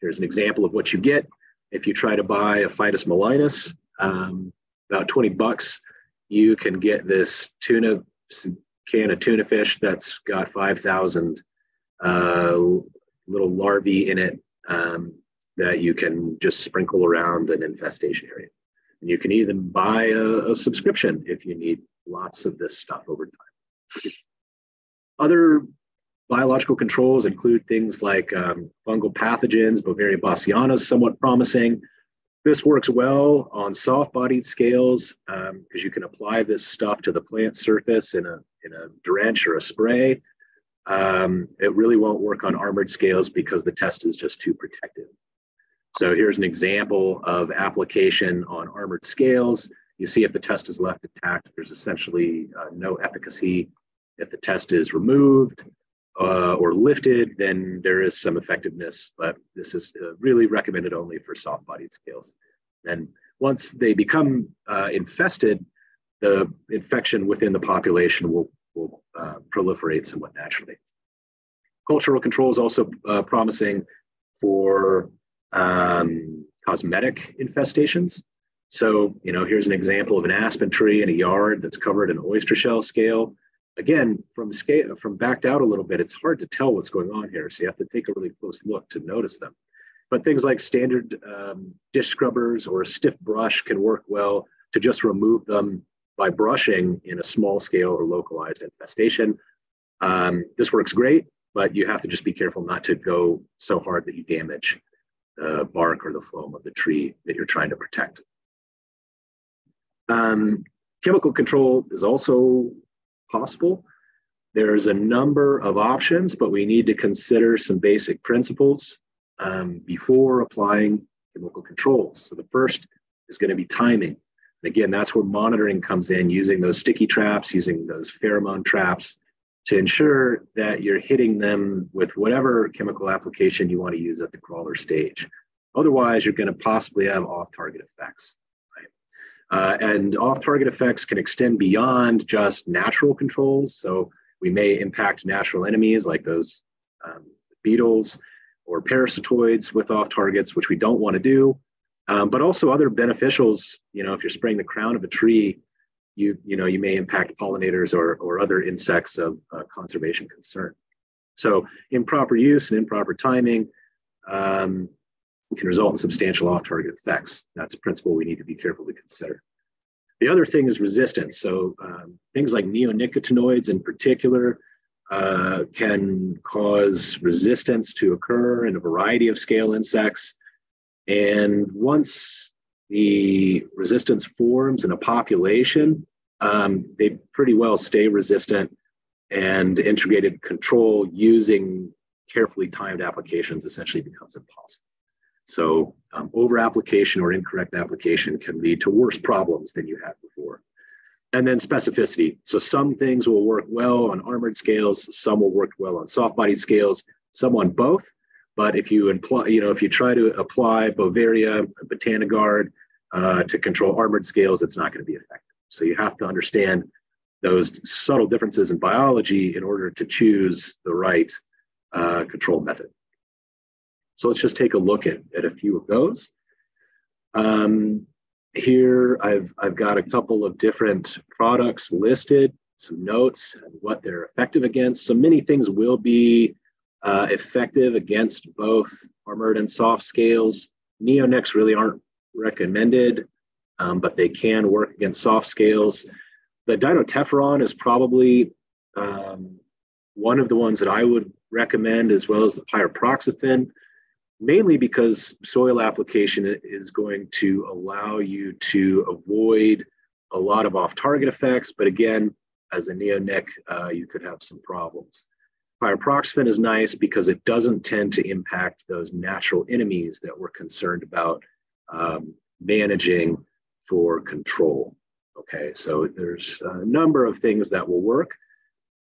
Here's an example of what you get if you try to buy Aphytis malinus, um, about 20 bucks, you can get this tuna can of tuna fish that's got 5,000 uh, little larvae in it um, that you can just sprinkle around an infestation area. And you can even buy a, a subscription if you need lots of this stuff over time. Other Biological controls include things like um, fungal pathogens, Beauveria bassiana is somewhat promising. This works well on soft bodied scales because um, you can apply this stuff to the plant surface in a, in a drench or a spray. Um, it really won't work on armored scales because the test is just too protective. So here's an example of application on armored scales. You see if the test is left intact, there's essentially uh, no efficacy. If the test is removed uh, or lifted, then there is some effectiveness, but this is uh, really recommended only for soft bodied scales. And once they become uh, infested, the infection within the population will, will uh, proliferate somewhat naturally. Cultural control is also uh, promising for um, cosmetic infestations. So, you know, here's an example of an aspen tree in a yard that's covered in oyster shell scale. Again, from scale, from backed out a little bit, it's hard to tell what's going on here. So you have to take a really close look to notice them. But things like standard um, dish scrubbers or a stiff brush can work well to just remove them by brushing in a small scale or localized infestation. Um, this works great, but you have to just be careful not to go so hard that you damage the bark or the phloem of the tree that you're trying to protect. Um, chemical control is also possible. There's a number of options, but we need to consider some basic principles um, before applying chemical controls. So the first is going to be timing. Again, that's where monitoring comes in, using those sticky traps, using those pheromone traps to ensure that you're hitting them with whatever chemical application you want to use at the crawler stage. Otherwise, you're going to possibly have off-target effects. Uh, and off-target effects can extend beyond just natural controls. So we may impact natural enemies like those um, beetles or parasitoids with off-targets, which we don't want to do. Um, but also other beneficials, you know, if you're spraying the crown of a tree, you, you know, you may impact pollinators or, or other insects of uh, conservation concern. So improper use and improper timing um, can result in substantial off-target effects. That's a principle we need to be careful to consider. The other thing is resistance. So um, things like neonicotinoids in particular uh, can cause resistance to occur in a variety of scale insects. And once the resistance forms in a population, um, they pretty well stay resistant and integrated control using carefully timed applications essentially becomes impossible. So um, over application or incorrect application can lead to worse problems than you had before. And then specificity. So some things will work well on armored scales, some will work well on soft bodied scales, some on both. But if you imply, you know, if you try to apply Beauveria, Botanigard uh, to control armored scales, it's not going to be effective. So you have to understand those subtle differences in biology in order to choose the right uh, control method. So let's just take a look at, at a few of those. Um, here I've, I've got a couple of different products listed, some notes and what they're effective against. So many things will be uh, effective against both armored and soft scales. Neonics really aren't recommended, um, but they can work against soft scales. The dinotefuran is probably um, one of the ones that I would recommend, as well as the pyriproxyfen mainly because soil application is going to allow you to avoid a lot of off-target effects. But again, as a neonic, uh, you could have some problems. Pyriproxyfen is nice because it doesn't tend to impact those natural enemies that we're concerned about um, managing for control. Okay, so there's a number of things that will work.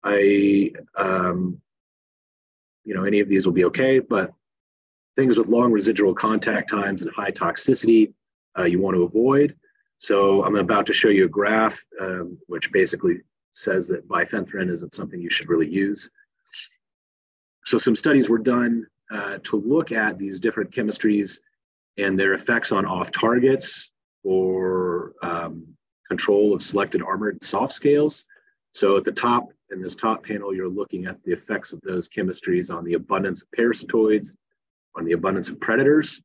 I, um, you know, any of these will be okay, but things with long residual contact times and high toxicity uh, you want to avoid. So I'm about to show you a graph um, which basically says that bifenthrin isn't something you should really use. So some studies were done uh, to look at these different chemistries and their effects on off targets or um, control of selected armored soft scales. So at the top, in this top panel, you're looking at the effects of those chemistries on the abundance of parasitoids, on the abundance of predators.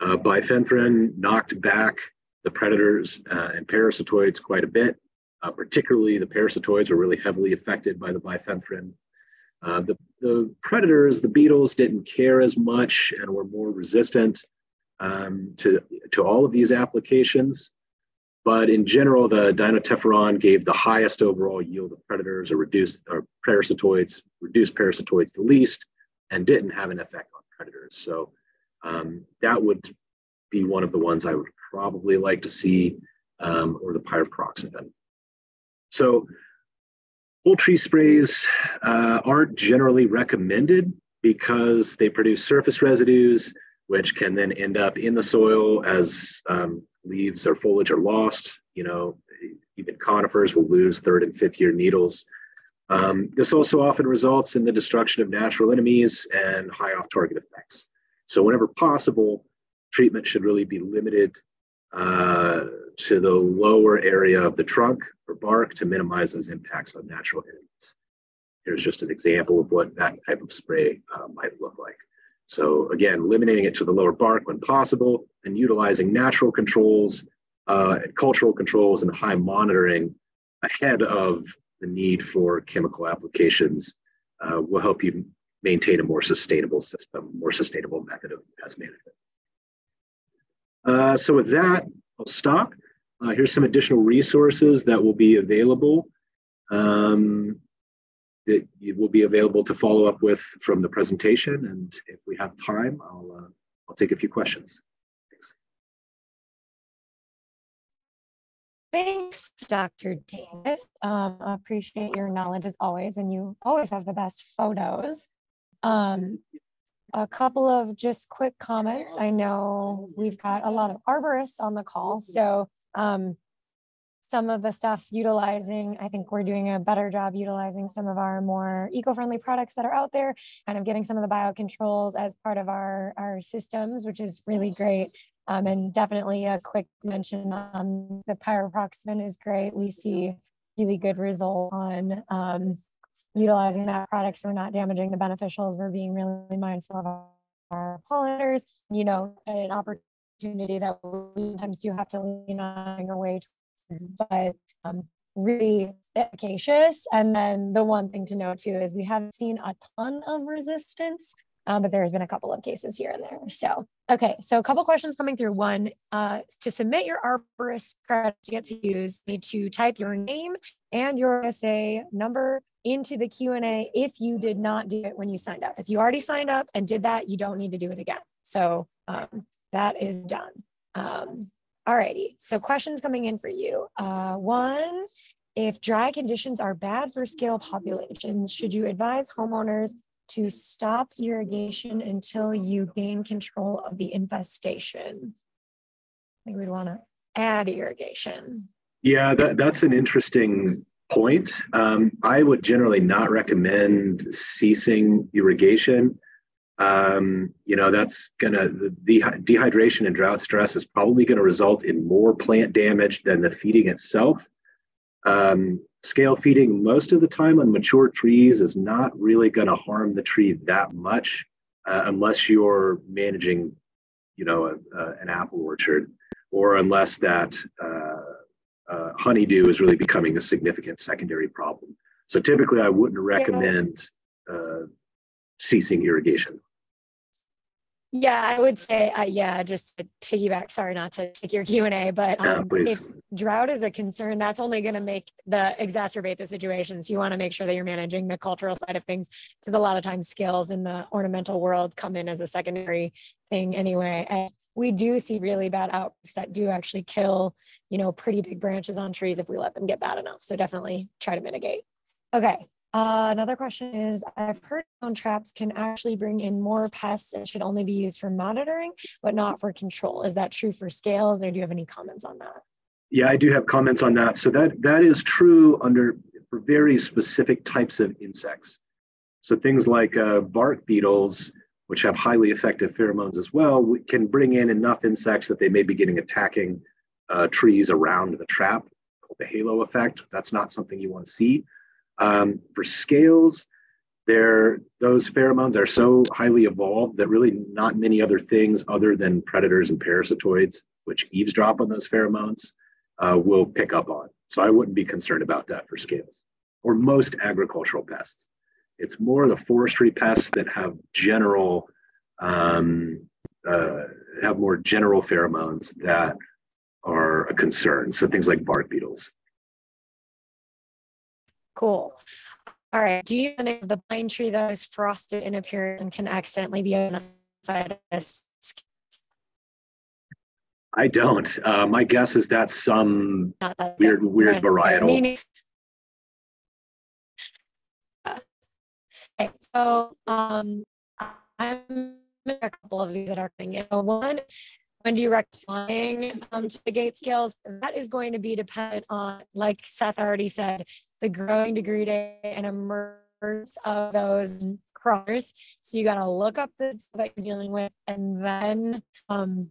Uh, bifenthrin knocked back the predators uh, and parasitoids quite a bit. Uh, particularly, the parasitoids were really heavily affected by the bifenthrin. Uh, the, the predators, the beetles, didn't care as much and were more resistant. um, to, to all of these applications. But in general, the dinotefuran gave the highest overall yield of predators or reduced or parasitoids, reduced parasitoids the least, and didn't have an effect on predators. So um, that would be one of the ones I would probably like to see, um, or the pyriproxyfen. So poultry sprays uh, aren't generally recommended because they produce surface residues, which can then end up in the soil as um, leaves or foliage are lost. You know, even conifers will lose third and fifth year needles. Um, this also often results in the destruction of natural enemies and high off target effects. So, whenever possible, treatment should really be limited uh, to the lower area of the trunk bark to minimize those impacts on natural enemies. Here's just an example of what that type of spray uh, might look like. So again, eliminating it to the lower bark when possible and utilizing natural controls, uh, cultural controls and high monitoring ahead of the need for chemical applications uh, will help you maintain a more sustainable system, more sustainable method of pest management. Uh, so with that, I'll stop. Uh, here's some additional resources that will be available um, that will be available to follow up with from the presentation. And if we have time, I'll, uh, I'll take a few questions. Thanks. Thanks, Dr. Davis. Um, I appreciate your knowledge as always, and you always have the best photos. Um, a couple of just quick comments. I know we've got a lot of arborists on the call, so um, some of the stuff utilizing, I think we're doing a better job utilizing some of our more eco-friendly products that are out there, kind of getting some of the biocontrols as part of our, our systems, which is really great. Um, and definitely a quick mention on the pyriproxyfen is great. We see really good result on um, utilizing that product so we're not damaging the beneficials. We're being really mindful of our pollinators, you know, an opportunity that we sometimes do have to lean on away, but um, really efficacious. And then the one thing to note too is we haven't seen a ton of resistance um, but there's been a couple of cases here and there. So, okay, so a couple questions coming through. One, uh, to submit your arborist credit to get to use, you need to type your name and your essay number into the Q&A if you did not do it when you signed up. If you already signed up and did that, you don't need to do it again. So um, that is done. Um, Alrighty, so questions coming in for you. Uh, one, if dry conditions are bad for scale populations, should you advise homeowners to stop irrigation until you gain control of the infestation. I think we'd want to add irrigation. Yeah, that, that's an interesting point. Um, I would generally not recommend ceasing irrigation. Um, you know, that's gonna the dehydration and drought stress is probably going to result in more plant damage than the feeding itself. Um, scale feeding most of the time on mature trees is not really going to harm the tree that much uh, unless you're managing you know a, a, an apple orchard or unless that uh, uh, honeydew is really becoming a significant secondary problem. So typically i wouldn't recommend uh, ceasing irrigation yeah, I would say, uh, yeah, just to piggyback. Sorry, not to take your Q and A, but um, if drought is a concern, that's only going to make the exacerbate the situation. So you want to make sure that you're managing the cultural side of things, because a lot of times scales in the ornamental world come in as a secondary thing anyway. And we do see really bad outbreaks that do actually kill, you know, pretty big branches on trees if we let them get bad enough. So definitely try to mitigate. Okay, uh, another question is I've heard drone traps can actually bring in more pests and should only be used for monitoring, but not for control. Is that true for scale? Or do you have any comments on that? Yeah, I do have comments on that. So that that is true under for very specific types of insects. So things like uh, bark beetles, which have highly effective pheromones as well, can bring in enough insects that they may be getting attacking uh, trees around the trap, called the halo effect. That's not something you want to see. Um, for scales, those pheromones are so highly evolved that really not many other things other than predators and parasitoids, which eavesdrop on those pheromones, uh, will pick up on. So I wouldn't be concerned about that for scales or most agricultural pests. It's more the forestry pests that have general um, uh, have more general pheromones that are a concern. So things like bark beetles. Cool. All right. Do you know the pine tree that is frosted in appearance and can accidentally be identified as? I don't. Uh, my guess is that's some that weird, weird varietal. Meaning- Okay, so um, I'm a couple of these that are coming in. One, when do you recommend um, to the gate scales? That is going to be dependent on, like Seth already said, the growing degree day and emergence of those crawlers. So you got to look up the stuff that you're dealing with and then um,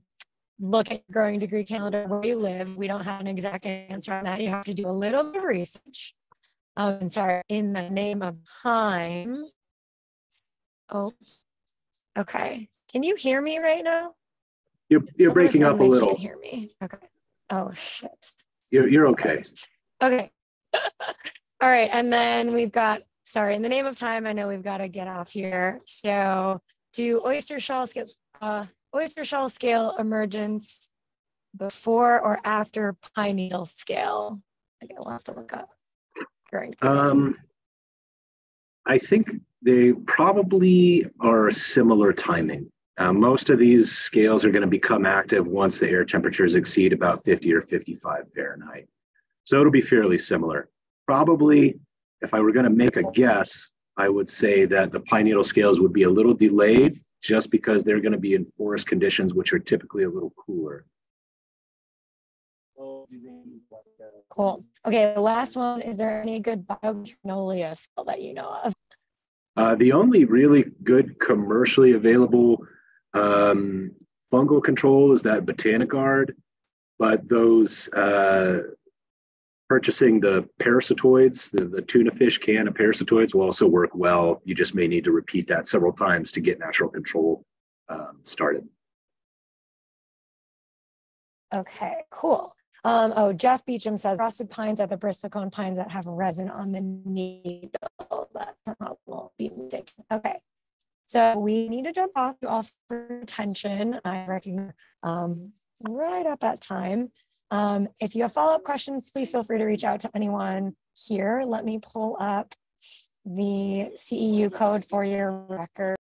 look at your growing degree calendar where you live. We don't have an exact answer on that. You have to do a little bit of research. Um, sorry, in the name of time. Oh, okay. Can you hear me right now? You're, you're Someone breaking up a little. Hear me? Okay. Oh shit. You're, you're okay. Okay. All right, and then we've got. Sorry, in the name of time, I know we've got to get off here. So, do oyster shell scale, uh, oyster shell scale emergence before or after pine needle scale? Okay, we'll have to look up. Um, I think they probably are similar timing. Uh, most of these scales are going to become active once the air temperatures exceed about 50 or 55 Fahrenheit. So it'll be fairly similar. Probably, if I were going to make a guess, I would say that the pine needle scales would be a little delayed just because they're going to be in forest conditions, which are typically a little cooler. Cool. Okay, the last one, is there any good biotrinolia skill that you know of? Uh, the only really good commercially available um, fungal control is that Botanigard, but those uh, purchasing the parasitoids, the, the tuna fish can of parasitoids will also work well. You just may need to repeat that several times to get natural control um, started. Okay, cool. Um, oh, Jeff Beecham says frosted pines are the bristlecone pines that have resin on the needles. That won't be. Okay. So we need to jump off to offer attention. I reckon um, right at that time. Um, if you have follow-up questions, please feel free to reach out to anyone here. Let me pull up the CEU code for your record.